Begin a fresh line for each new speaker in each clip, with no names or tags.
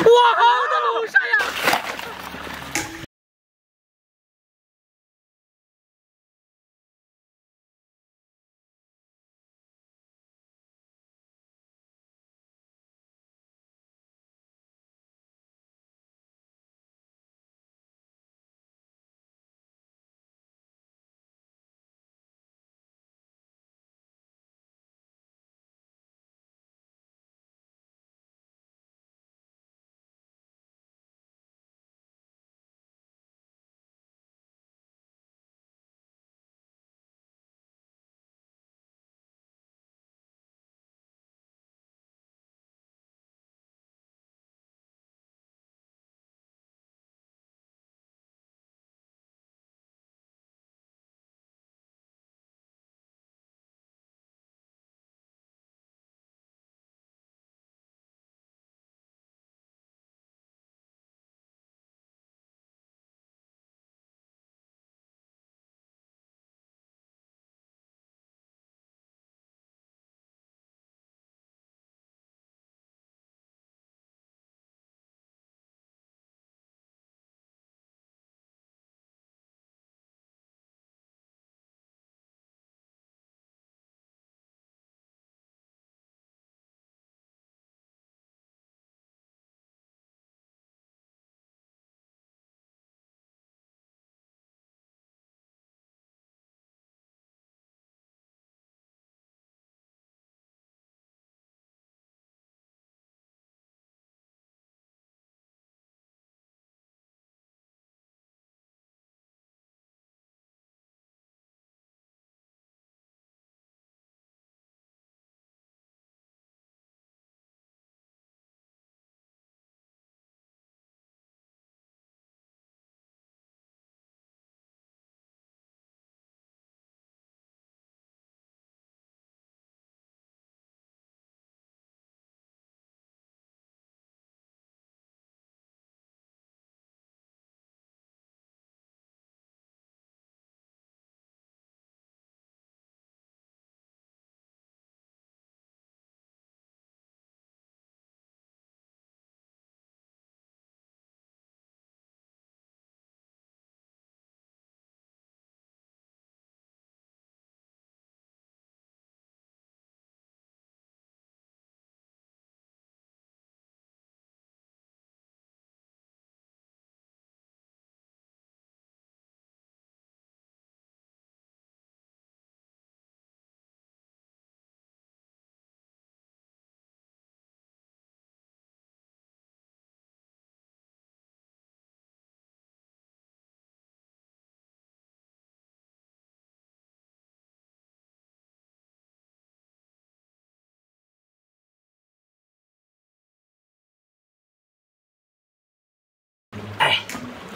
哇，好大龙虾呀！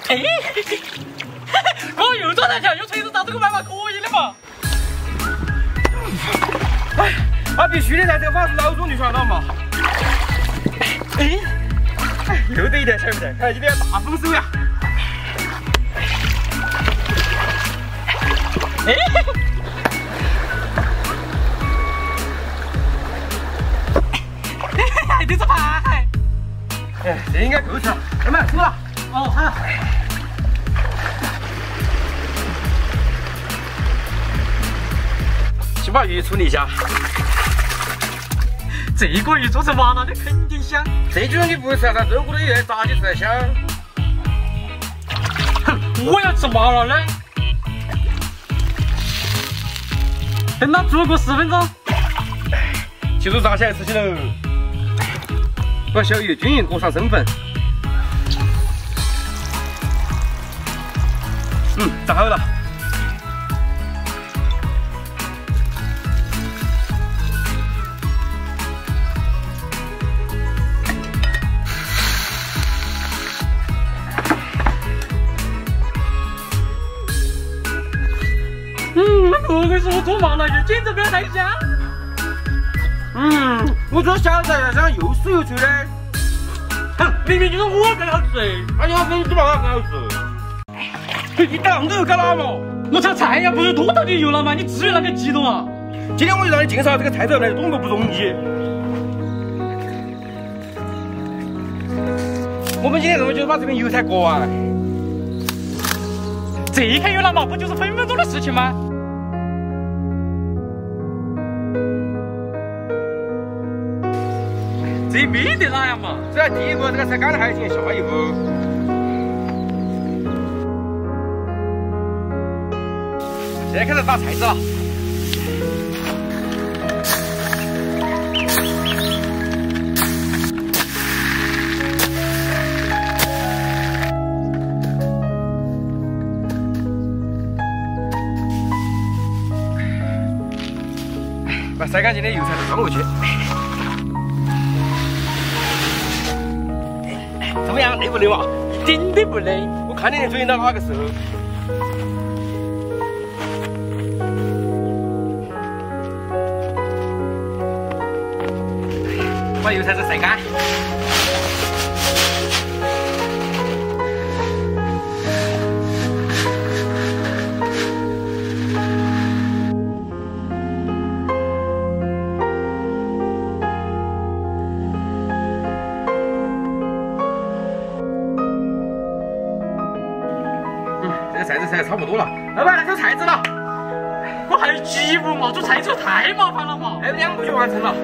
哎，我又转了条，用锤子砸这个办法可以的嘛？
哎，那必须的噻，这个法是老总就晓得嘛。
哎，
又得一点，晓不得？看今天大丰收呀！
哎，还得这盘。
哎，这应该够吃了，慢慢吃了。
哦，好。
先把鱼处理一下。
这个鱼做成麻辣的肯定香。
这种你不会吃噻，肉骨头鱼炸起来香。
哼，我要吃麻辣的。等它煮个十分钟。
记住炸起来吃起喽。把小鱼均匀裹上生粉。嗯，打开了。
嗯，不愧是我做麻辣鱼，简直不要太香。
嗯，我做小菜要香，又酥又脆的。
哼，明明就是我更好吃。
那你好粉丝嘛更好吃。你当都又搞哪嘛？
我炒菜呀，不是多倒点油了吗？你至于那么激动啊？
今天我就让你介绍这个菜招来多么不容易。我们今天任务就是把这瓶油菜割完。
这一看有了嘛，不就是分分钟的事情吗？这没得哪样嘛，
只要第一步这个菜干了，还要进行下一步。现在开始打菜籽了。把晒干净的油菜都装过去。怎么样，累不累嘛？
一点都不累。
我看你的嘴到哪个时候？把油菜籽晒干。这个菜籽晒得差不多了，老板来收菜籽了。
我还有几步嘛，做菜籽太麻烦了嘛。
还有两步就完成了。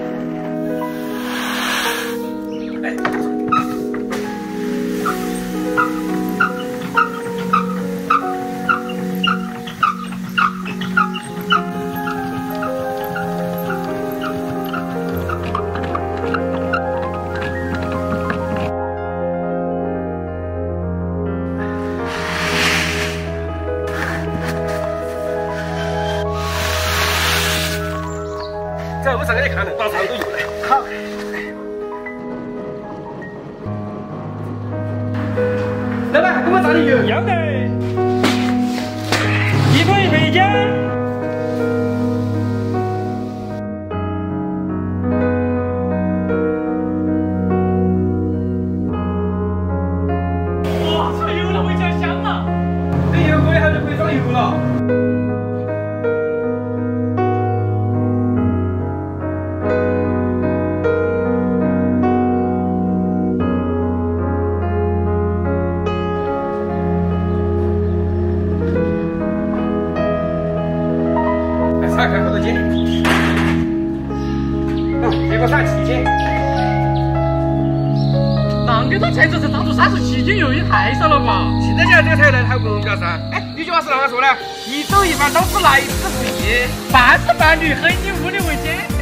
哎，在路上给你看了，马上都
要得。一杯回家。哇，这油了，味香香了。
这油锅里还是可以装油了。
啷个到菜籽才炸出三十七斤油，也太少了吧？
现在想这个菜来的还不容易噻。哎，有句话是啷个说的？一粥一饭，都是来之不易。
半是伴侣，和你物力维艰。